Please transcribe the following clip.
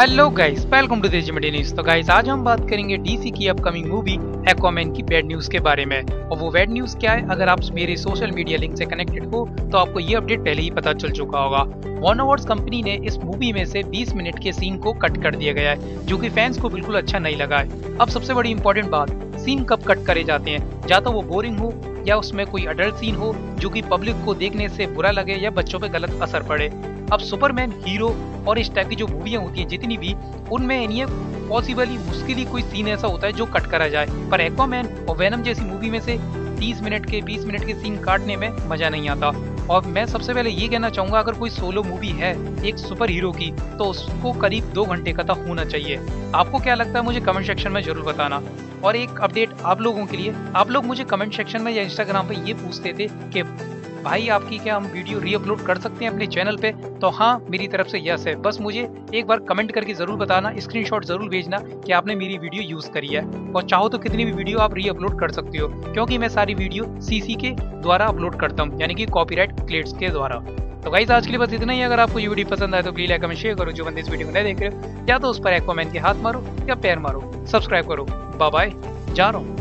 Hello guys welcome to देजी media news तो guys आज हम बात करेंगे डीसी की अपकमिंग मूवी एक्वामैन की बैड न्यूज़ के बारे में। और वो बैड न्यूज़ क्या है? अगर आप मेरे सोशल मीडिया लिंक से कनेक्टेड हो तो आपको ये अपडेट पहले ही पता चल चुका होगा। वन अवार्ड्स कंपनी ने इस मूवी में से 20 मिनट के सीन को कट कर दिया गया है, जो कि फैंस को बिल्कुल अच्छा नहीं लगा है। अब सबसे बड़ी इम्पोर्टेंट बात सीन कब कट करे जाते हैं? या तो वो बोरिंग हो, या उसमें कोई अडल्ट सीन हो, जो कि पब्लिक को देखने से बुरा लगे या बच्चों पे गलत असर पड़े। अब सुपरमैन, हीरो और इस टाइप की जो मूवियाँ होती हैं, जितनी भी, उनमें ये पॉसिबली मुश्किल ही कोई सीन ऐसा होता है जो कट करा जाए। पर एक्वामैन और वेनम जैसी मूवी में से 30 मिनट के 20 मिनट के सीन काटने में मज़ा नहीं आता। और मैं सबसे पहले ये कहना चाहूँगा, अगर कोई सोलो मूवी है एक सुपर हीरो की तो उसको करीब दो घंटे का तो होना चाहिए। आपको क्या लगता है, मुझे कमेंट सेक्शन में ज़रूर बताना। और एक अपडेट आप लोगों के लिए। आप लोग मुझे कमेंट सेक्शन में या इंस्टाग्राम पे ये पूछते थे कि भाई, आपकी क्या हम वीडियो री अपलोड कर सकते हैं अपने चैनल पे? तो हाँ मेरी तरफ़ से यस है। बस मुझे एक बार कमेंट करके ज़रूर बताना स्क्रीनशॉट ज़रूर भेजना कि आपने मेरी वीडियो यूज़ करी है। और चाहो तो कितनी भी वीडियो आप री अपलोड कर सकते हो, क्योंकि मैं सारी वीडियो सीसी के द्वारा अपलोड करता हूँ, यानी कि कॉपीराइट क्लेट्स के द्वारा। तो गाइस आज के लिए बस इतना ही। अगर आपको ये वीडियो पसंद आए तो प्लीज़ लाइक कमेंट शेयर करो। जो बंदे इस वीडियो को नहीं देख रहे हो, या तो उस पर एक्वामैन के हाथ मारो या पैर मारो। सब्सक्राइब करो। बाय बाय जा रहा हूँ।